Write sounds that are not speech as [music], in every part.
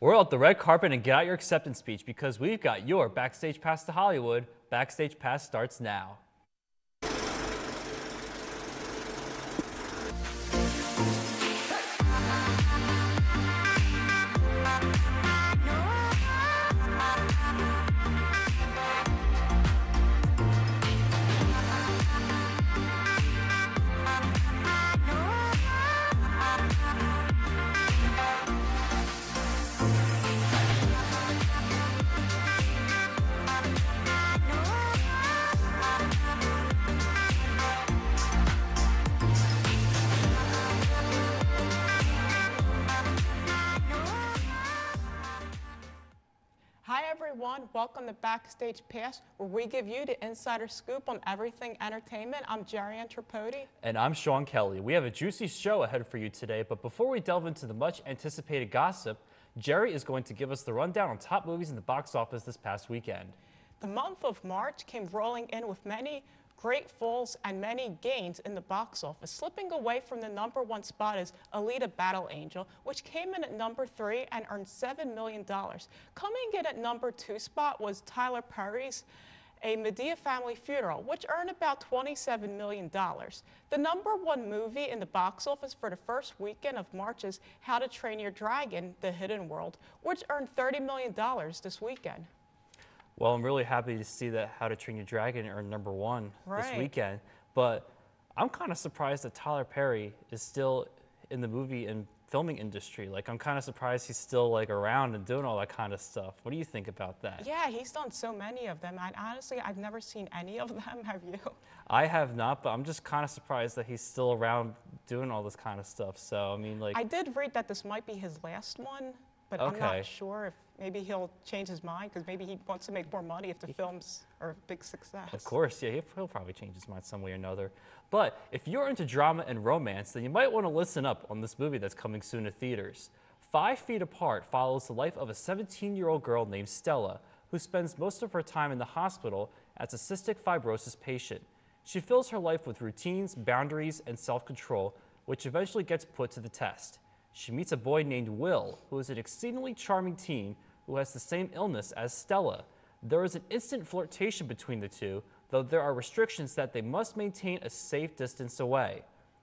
We're at the red carpet and get out your acceptance speech because we've got your Backstage Pass to Hollywood. Backstage Pass starts now. Everyone, welcome to Backstage Pass, where we give you the insider scoop on everything entertainment. I'm Jerry Tripodi. And I'm Sean Kelly. We have a juicy show ahead for you today, but before we delve into the much anticipated gossip, Jerry is going to give us the rundown on top movies in the box office this past weekend. The month of March came rolling in with many great falls and many gains in the box office. Slipping away from the number one spot is Alita Battle Angel, which came in at number three and earned $7 million. Coming in at number two spot was Tyler Perry's a Madea family funeral, which earned about $27 million. The number one movie in the box office for the first weekend of March is How to Train Your Dragon, The Hidden World, which earned $30 million this weekend. Well, I'm really happy to see that How to Train Your Dragon earned number one this weekend, but I'm kind of surprised that Tyler Perry is still in the movie and filming industry. Like, I'm kind of surprised he's still like around and doing all that kind of stuff. What do you think about that? Yeah, he's done so many of them. And honestly, I've never seen any of them. [laughs] Have you? I have not, but I'm just kind of surprised that he's still around doing all this kind of stuff. So, I mean, like, I did read that this might be his last one, but I'm Okay. not sure if maybe he'll change his mind because maybe he wants to make more money if the films are a big success. Of course, yeah, he'll, he'll probably change his mind some way or another. But if you're into drama and romance, then you might want to listen up on this movie that's coming soon to theaters. Five Feet Apart follows the life of a 17 year old girl named Stella, who spends most of her time in the hospital as a cystic fibrosis patient. She fills her life with routines, boundaries, and self control, which eventually gets put to the test. She meets a boy named Will, who is an exceedingly charming teen who has the same illness as Stella. There is an instant flirtation between the two, though there are restrictions that they must maintain a safe distance away.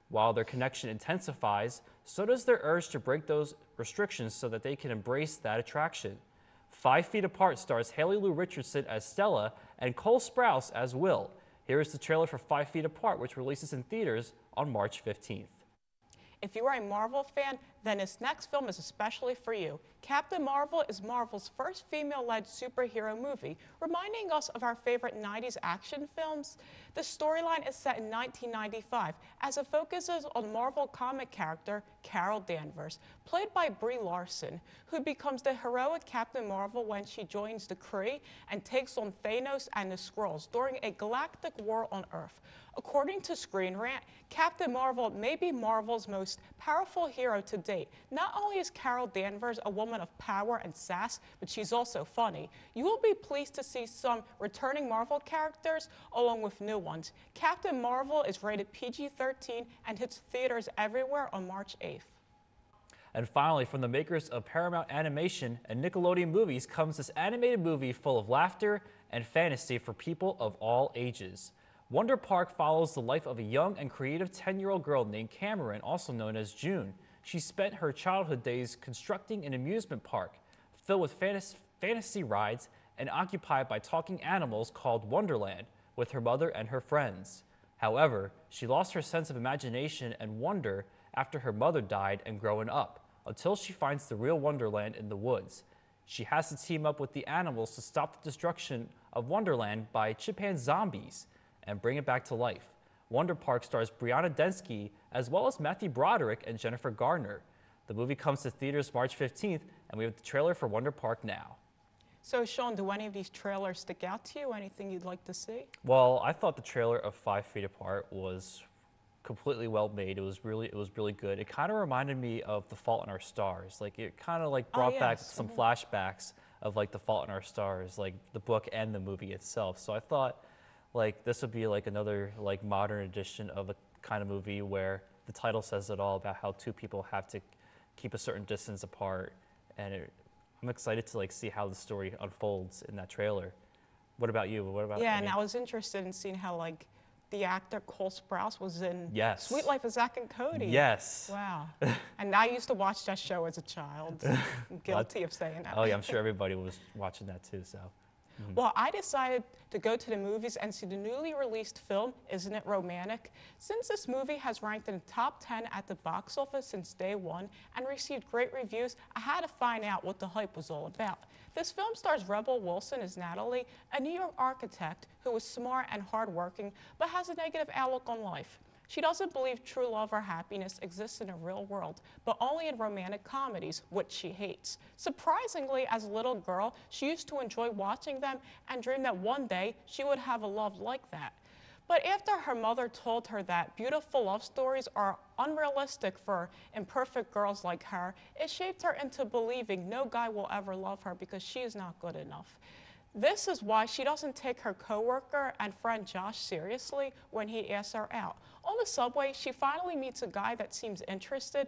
While their connection intensifies, so does their urge to break those restrictions so that they can embrace that attraction. Five Feet Apart stars Haley Lu Richardson as Stella and Cole Sprouse as Will. Here is the trailer for Five Feet Apart, which releases in theaters on March 15th. If you are a Marvel fan, then this next film is especially for you. Captain Marvel is Marvel's first female led superhero movie, reminding us of our favorite 90s action films. The storyline is set in 1995 as it focuses on Marvel comic character Carol Danvers, played by Brie Larson, who becomes the heroic Captain Marvel when she joins the Kree and takes on Thanos and the Skrulls during a galactic war on Earth. According to Screen Rant, Captain Marvel may be Marvel's most powerful hero to date. Not only is Carol Danvers a woman of power and sass, but she's also funny. You will be pleased to see some returning Marvel characters along with new ones. Captain Marvel is rated PG 13 and hits theaters everywhere on March 8th. And finally, from the makers of Paramount Animation and Nickelodeon Movies comes this animated movie full of laughter and fantasy for people of all ages. Wonder Park follows the life of a young and creative 10 year old girl named Cameron, also known as June. She spent her childhood days constructing an amusement park filled with fantas- fantasy rides and occupied by talking animals called Wonderland with her mother and her friends. However, she lost her sense of imagination and wonder after her mother died and growing up, until she finds the real Wonderland in the woods. She has to team up with the animals to stop the destruction of Wonderland by chimpanzee zombies and bring it back to life. Wonder Park stars Brianna Denski as well as Matthew Broderick and Jennifer Gardner. The movie comes to theaters March 15th, and we have the trailer for Wonder Park now. So, Sean, do any of these trailers stick out to you? Anything you'd like to see? Well, I thought the trailer of Five Feet Apart was completely well made. It was really, it was really good. It kind of reminded me of The Fault in Our Stars. Like it kind of like Oh, brought back yes, some flashbacks of like The Fault in Our Stars, like the book and the movie itself. So I thought like this would be like another like modern edition of a kind of movie where the title says it all about how two people have to keep a certain distance apart and it I'm excited to like see how the story unfolds in that trailer. What about you? What about Yeah, I mean, and I was interested in seeing how like the actor Cole Sprouse was in Yes. Suite Life of Zack and Cody. Yes. Wow. [laughs] and I used to watch that show as a child. [laughs] I'm guilty of saying that. Oh yeah, I'm sure everybody was watching that too. So. Mm-hmm. Well, I decided to go to the movies and see the newly released film, Isn't It Romantic? Since this movie has ranked in the top 10 at the box office since day one and received great reviews, I had to find out what the hype was all about. This film stars Rebel Wilson as Natalie, a New York architect who is smart and hardworking but has a negative outlook on life. She doesn't believe true love or happiness exists in a real world, but only in romantic comedies, which she hates. Surprisingly, as a little girl, she used to enjoy watching them and dream that one day she would have a love like that. But after her mother told her that beautiful love stories are unrealistic for imperfect girls like her, it shaped her into believing no guy will ever love her because she is not good enough. This is why she doesn't take her coworker and friend Josh seriously when he asks her out. On the subway, she finally meets a guy that seems interested,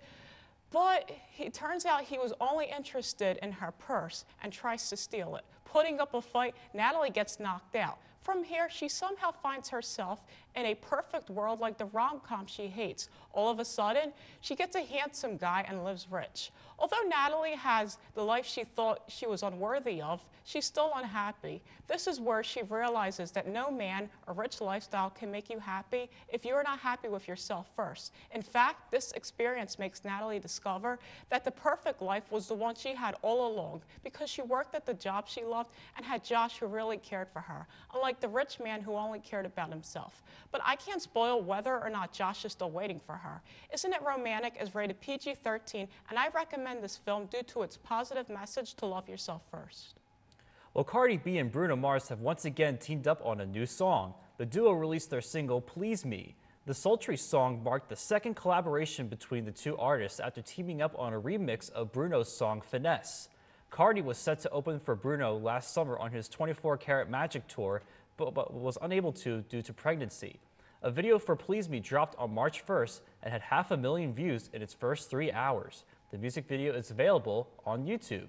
but it turns out he was only interested in her purse and tries to steal it. Putting up a fight, Natalie gets knocked out. From here, she somehow finds herself in a perfect world like the rom com she hates. All of a sudden, she gets a handsome guy and lives rich. Although Natalie has the life she thought she was unworthy of, she's still unhappy. This is where she realizes that no man or rich lifestyle can make you happy if you are not happy with yourself first. In fact, this experience makes Natalie discover that the perfect life was the one she had all along because she worked at the job she loved and had Josh who really cared for her, unlike the rich man who only cared about himself. But I can't spoil whether or not Josh is still waiting for her. Isn't It Romantic is rated PG 13, and I recommend this film due to its positive message to love yourself first. Well, Cardi B and Bruno Mars have once again teamed up on a new song. The duo released their single, Please Me. The sultry song marked the second collaboration between the two artists after teaming up on a remix of Bruno's song, Finesse. Cardi was set to open for Bruno last summer on his 24 Karat Magic Tour, but, was unable to due to pregnancy. A video for Please Me dropped on March 1st and had half a million views in its first three hours. The music video is available on YouTube.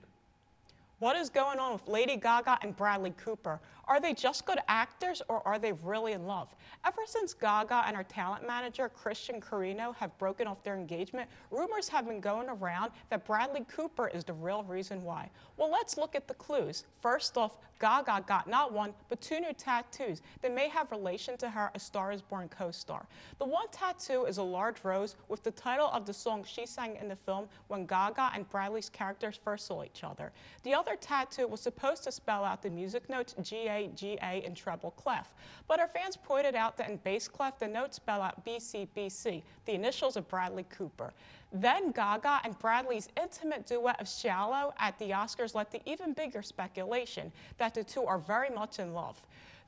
What is going on with Lady Gaga and Bradley Cooper? Are they just good actors or are they really in love? Ever since Gaga and her talent manager, Christian Carino, have broken off their engagement, rumors have been going around that Bradley Cooper is the real reason why. Well, let's look at the clues. First off, Gaga got not one, but two new tattoos that may have relation to her A Star is Born co star. The one tattoo is a large rose with the title of the song she sang in the film when Gaga and Bradley's characters first saw each other. The other tattoo was supposed to spell out the music notes G A, G A, and treble clef, but our fans pointed out that in bass clef the notes spell out B C B C, the initials of Bradley Cooper. Then Gaga and Bradley's intimate duet of Shallow at the Oscars led to even bigger speculation that the two are very much in love.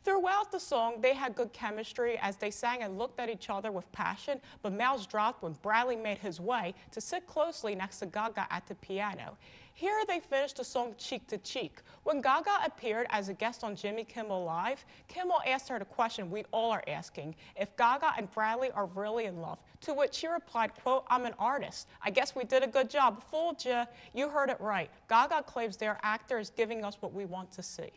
Throughout the song, they had good chemistry as they sang and looked at each other with passion, but mouths dropped when Bradley made his way to sit closely next to Gaga at the piano. Here they finished the song cheek to cheek. When Gaga appeared as a guest on Jimmy Kimmel Live, Kimmel asked her the question we all are asking, if Gaga and Bradley are really in love, to which she replied, quote, I'm an artist. I guess we did a good job. Fooled ya. You heard it right. Gaga claims their actor is giving us what we want to see.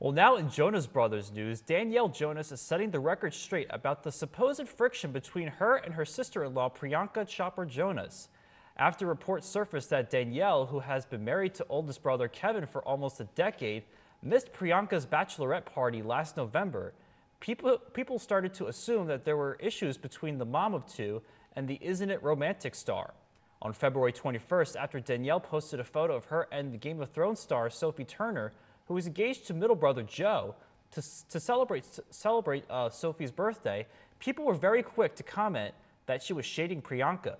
Well, now in Jonas Brothers news, Danielle Jonas is setting the record straight about the supposed friction between her and her sister in law, Priyanka Chopra Jonas. After reports surfaced that Danielle, who has been married to oldest brother Kevin for almost a decade, missed Priyanka's bachelorette party last November, people, people started to assume that there were issues between the mom of two and the Isn't It Romantic star. On February 21st, after Danielle posted a photo of her and the Game of Thrones star Sophie Turner, who was engaged to middle brother Joe, to, to celebrate, celebrate uh, Sophie's birthday, people were very quick to comment that she was shading Priyanka.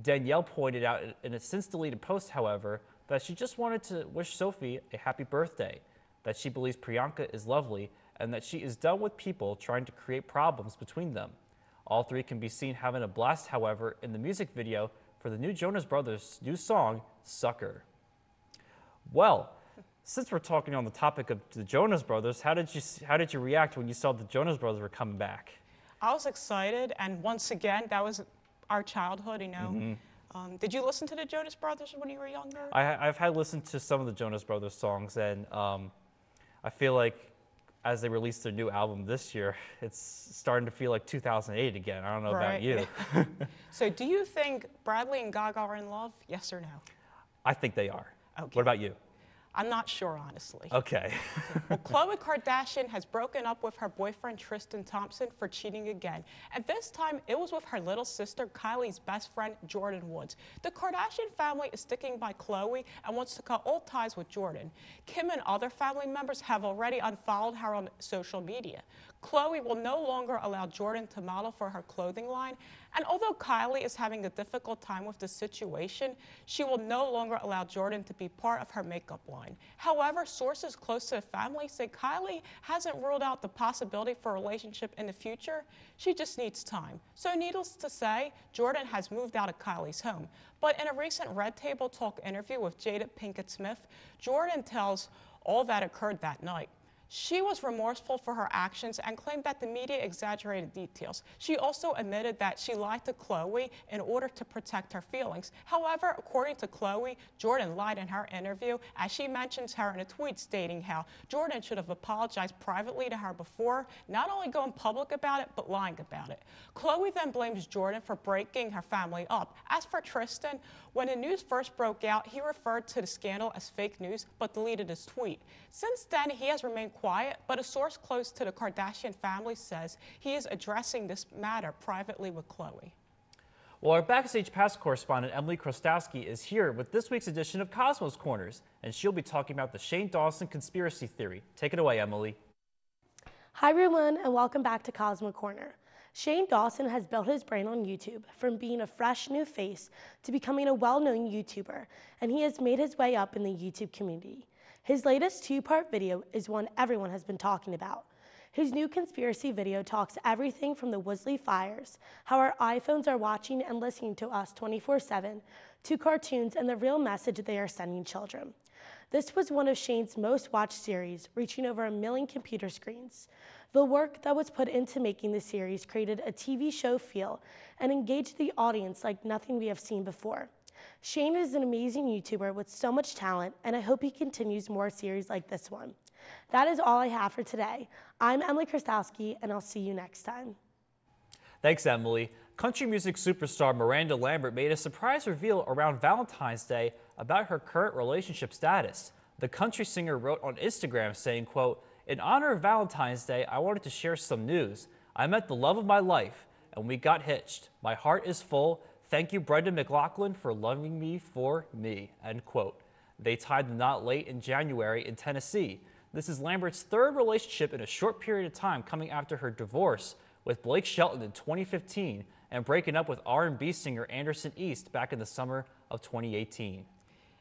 Danielle pointed out in a since deleted post, however, that she just wanted to wish Sophie a happy birthday, that she believes Priyanka is lovely, and that she is done with people trying to create problems between them. All three can be seen having a blast, however, in the music video for the new Jonas Brothers' new song, Sucker. Well, since we're talking on the topic of the Jonas Brothers, how did you how did you react when you saw the Jonas Brothers were coming back? I was excited, and once again, that was our childhood, you know. Um, did you listen to the Jonas Brothers when you were younger? I, I've had listened to some of the Jonas Brothers songs, and um, I feel like as they released their new album this year, [laughs] it's starting to feel like 2008 again. I don't know Right. about you. [laughs] [laughs] so, do you think Bradley and Gaga are in love? Yes or no? I think they are. Okay. What about you? I'm not sure, honestly. Okay. Well, Khloe Kardashian has broken up with her boyfriend Tristan Thompson for cheating again. And this time, it was with her little sister Kylie's best friend Jordyn Woods. The Kardashian family is sticking by Khloe and wants to cut all ties with Jordyn. Kim and other family members have already unfollowed her on social media. Khloe will no longer allow Jordyn to model for her clothing line. And although Kylie is having a difficult time with the situation, she will no longer allow Jordyn to be part of her makeup line. However, sources close to the family say Kylie hasn't ruled out the possibility for a relationship in the future. She just needs time. So, needless to say, Jordyn has moved out of Kylie's home. But in a recent Red Table Talk interview with Jada Pinkett Smith, Jordyn tells all that occurred that night. She was remorseful for her actions and claimed that the media exaggerated details. She also admitted that she lied to Khloe in order to protect her feelings. However, according to Khloe, Jordyn lied in her interview as she mentions her in a tweet stating how Jordyn should have apologized privately to her before, not only going public about it, but lying about it. Khloe then blames Jordyn for breaking her family up. As for Tristan, when the news first broke out, he referred to the scandal as fake news but deleted his tweet. Since then, he has remained quiet, but a source close to the Kardashian family says he is addressing this matter privately with Khloe. Well, our backstage pass correspondent Emily Krostowski is here with this week's edition of Cosmos Corners, and she'll be talking about the Shane Dawson conspiracy theory. Take it away, Emily. Hi everyone and welcome back to Cosmo Corner. Shane Dawson has built his brand on YouTube from being a fresh new face to becoming a well-known YouTuber, and he has made his way up in the YouTube community. His latest two-part video is one everyone has been talking about. His new conspiracy video talks everything from the Woolsey fires, how our iPhones are watching and listening to us 24/7, to cartoons and the real message they are sending children. This was one of Shane's most watched series, reaching over a million computer screens. The work that was put into making the series created a TV show feel and engaged the audience like nothing we have seen before. Shane is an amazing YouTuber with so much talent, and I hope he continues more series like this one. That is all I have for today. I'm Emily Krastowski, and I'll see you next time. Thanks, Emily. Country music superstar Miranda Lambert made a surprise reveal around Valentine's Day about her current relationship status. The country singer wrote on Instagram saying, quote, In honor of Valentine's Day, I wanted to share some news. I met the love of my life, and we got hitched. My heart is full. Thank you, Brendan McLoughlin, for loving me for me, end quote. They tied the knot late in January in Tennessee. This is Lambert's third relationship in a short period of time coming after her divorce with Blake Shelton in 2015 and breaking up with R&B singer Anderson East back in the summer of 2018.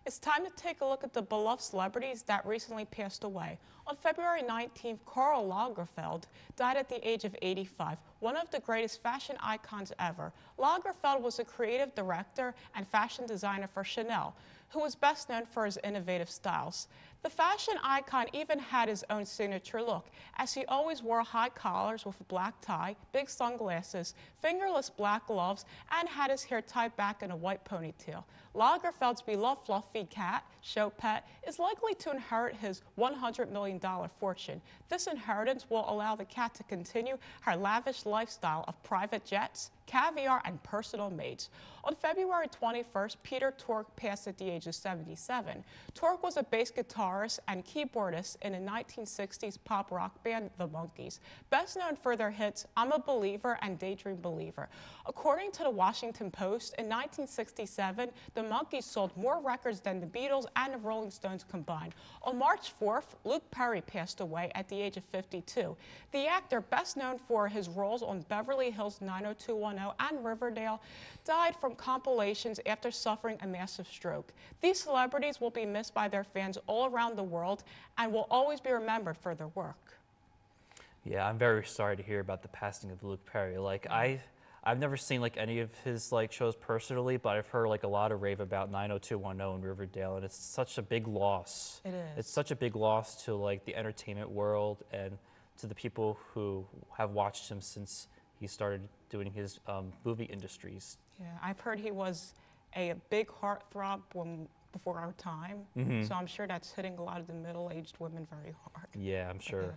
It's time to take a look at the beloved celebrities that recently passed away. On February 19th, Karl Lagerfeld died at the age of 85, one of the greatest fashion icons ever. Lagerfeld was a creative director and fashion designer for Chanel, who was best known for his innovative styles. The fashion icon even had his own signature look, as he always wore high collars with a black tie, big sunglasses, fingerless black gloves, and had his hair tied back in a white ponytail. Lagerfeld's beloved fluffy cat, Choupette, is likely to inherit his $100 million fortune. This inheritance will allow the cat to continue her lavish lifestyle of private jets, caviar, and personal mates. On February 21st, Peter Tork passed at the age of 77. Tork was a bass guitarist and keyboardist in the 1960s pop rock band The Monkees, best known for their hits I'm a Believer and Daydream Believer. According to the Washington Post, in 1967, the Monkees sold more records than the Beatles and the Rolling Stones combined. On March 4th, Luke Perry passed away at the age of 52. The actor, best known for his roles on Beverly Hills 90210 and Riverdale, died from compilations after suffering a massive stroke. These celebrities will be missed by their fans all around the world and will always be remembered for their work. Yeah, I'm very sorry to hear about the passing of Luke Perry. Like I, I've never seen like any of his like shows personally, but I've heard like a lot of rave about 90210 in Riverdale, and it's such a big loss. It is. It's such a big loss to like the entertainment world and to the people who have watched him since he started doing his um, movie industries. Yeah, I've heard he was a big heartthrob when, before our time. So I'm sure that's hitting a lot of the middle-aged women very hard. Yeah, I'm sure.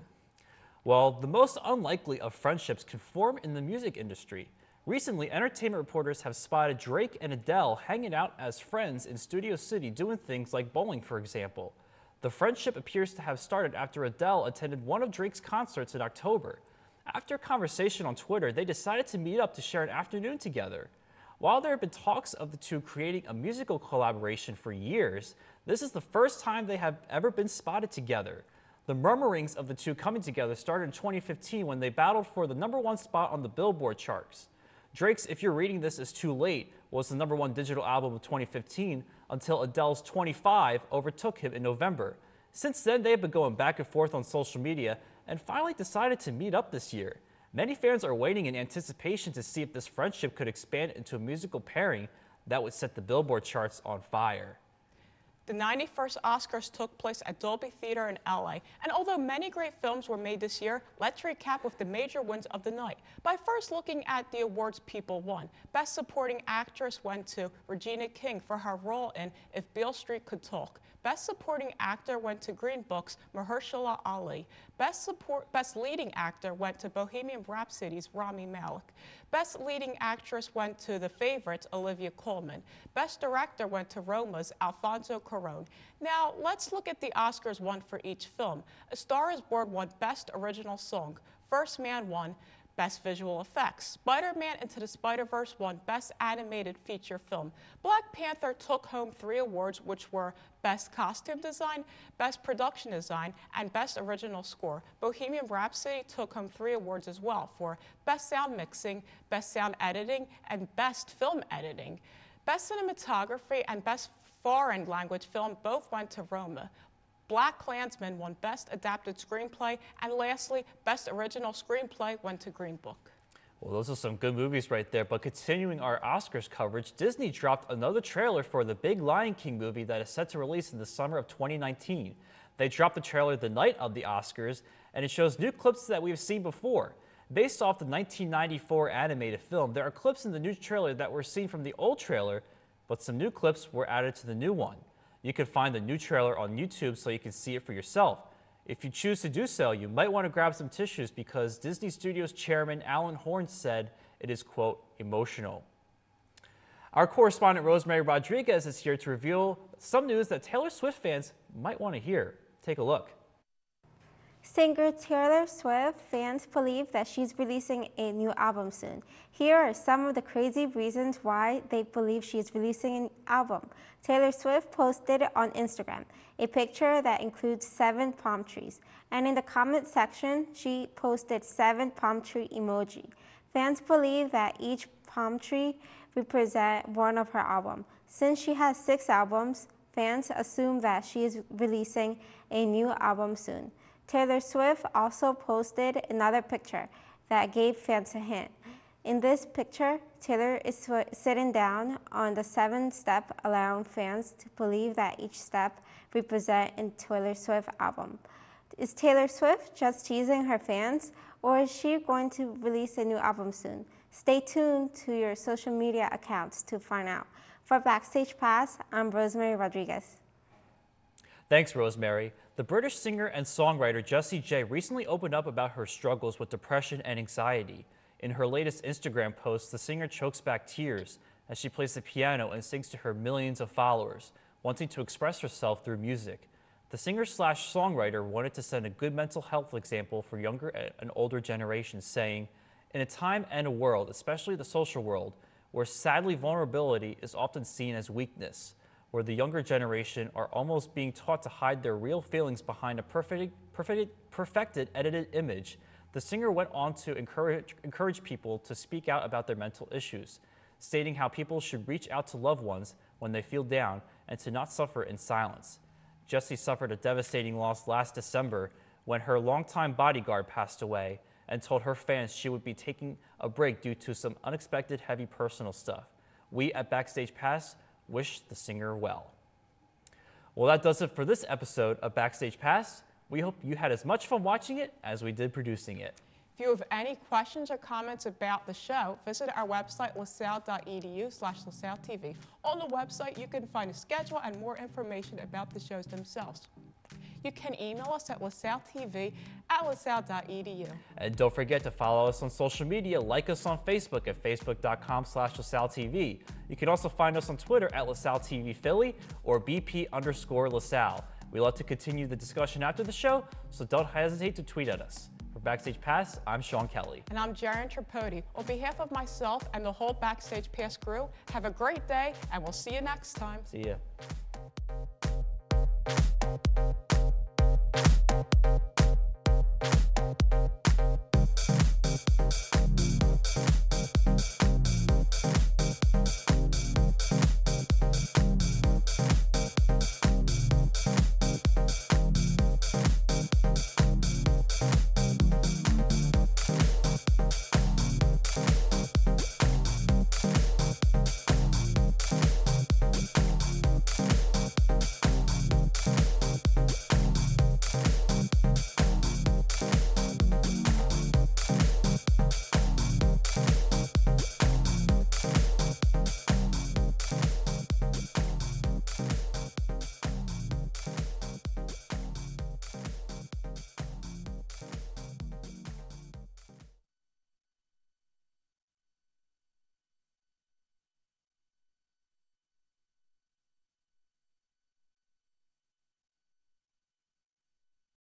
Well, the most unlikely of friendships can form in the music industry. Recently, entertainment reporters have spotted Drake and Adele hanging out as friends in Studio City doing things like bowling, for example. The friendship appears to have started after Adele attended one of Drake's concerts in October. After a conversation on Twitter, they decided to meet up to share an afternoon together. While there have been talks of the two creating a musical collaboration for years, this is the first time they have ever been spotted together. The murmurings of the two coming together started in 2015 when they battled for the number one spot on the Billboard charts. Drake's If You're Reading This Is Too Late was the number one digital album of 2015 until Adele's 25 overtook him in November. Since then, they have been going back and forth on social media and finally decided to meet up this year. Many fans are waiting in anticipation to see if this friendship could expand into a musical pairing that would set the Billboard charts on fire. The 91st Oscars took place at Dolby Theater in LA, and although many great films were made this year, let's recap with the major wins of the night. By first looking at the awards people won. Best Supporting Actress went to Regina King for her role in If Beale Street Could Talk. Best Supporting Actor went to Green Book's Mahershala Ali. Best, support, Best Leading Actor went to Bohemian Rhapsody's Rami Malek. Best Leading Actress went to The Favorites, Olivia Colman. Best Director went to Roma's Alfonso Cuarón. Now, let's look at the Oscars won for each film. A Star is Born won Best Original Song. First Man won Best Visual Effects. Spider Man Into the Spider Verse won Best Animated Feature Film. Black Panther took home three awards, which were Best Costume Design, Best Production Design, and Best Original Score. Bohemian Rhapsody took home three awards as well for Best Sound Mixing, Best Sound Editing, and Best Film Editing. Best Cinematography and Best Foreign Language Film both went to Roma. BlacKkKlansman won Best Adapted Screenplay, and lastly, Best Original Screenplay went to Green Book. Well, those are some good movies right there. But continuing our Oscars coverage, Disney dropped another trailer for the big Lion King movie that is set to release in the summer of 2019. They dropped the trailer the night of the Oscars, and it shows new clips that we've seen before. Based off the 1994 animated film, there are clips in the new trailer that were seen from the old trailer, but some new clips were added to the new one. You can find the new trailer on YouTube so you can see it for yourself. If you choose to do so, you might want to grab some tissues because Disney Studios chairman Alan Horn said it is, quote, emotional. Our correspondent Rosemary Rodriguez is here to reveal some news that Taylor Swift fans might want to hear. Take a look. Singer Taylor Swift fans believe that she's releasing a new album soon. Here are some of the crazy reasons why they believe she's releasing an album. Taylor Swift posted on Instagram a picture that includes seven palm trees, and in the comment section, she posted seven palm tree emoji. Fans believe that each palm tree represents one of her albums. Since she has six albums, fans assume that she is releasing a new album soon. Taylor Swift also posted another picture that gave fans a hint. In this picture, Taylor is sitting down on the seventh step, allowing fans to believe that each step represents a Taylor Swift album. Is Taylor Swift just teasing her fans, or is she going to release a new album soon? Stay tuned to your social media accounts to find out. For Backstage Pass, I'm Rosemary Rodriguez. Thanks, Rosemary. The British singer and songwriter Jessie J recently opened up about her struggles with depression and anxiety. In her latest Instagram post, the singer chokes back tears as she plays the piano and sings to her millions of followers, wanting to express herself through music. The singer slash songwriter wanted to send a good mental health example for younger and older generations, saying, In a time and a world, especially the social world, where sadly vulnerability is often seen as weakness, where the younger generation are almost being taught to hide their real feelings behind a perfect, perfected, perfected edited image, the singer went on to encourage, encourage people to speak out about their mental issues, stating how people should reach out to loved ones when they feel down and to not suffer in silence. Jessie suffered a devastating loss last December when her longtime bodyguard passed away and told her fans she would be taking a break due to some unexpected heavy personal stuff. We at Backstage Pass wish the singer well. Well, that does it for this episode of Backstage Pass. We hope you had as much fun watching it as we did producing it. If you have any questions or comments about the show, visit our website, lasalle.edu slash LaSalle TV. On the website, you can find a schedule and more information about the shows themselves. You can email us at lasalletv at lasalle.edu. And don't forget to follow us on social media. Like us on Facebook at facebook.com slash LaSalle TV. You can also find us on Twitter at LaSalle TV Philly or BP underscore LaSalle. We love to continue the discussion after the show, so don't hesitate to tweet at us. For Backstage Pass, I'm Sean Kelly. And I'm Jaren Tripodi. On behalf of myself and the whole Backstage Pass crew, have a great day, and we'll see you next time. See ya.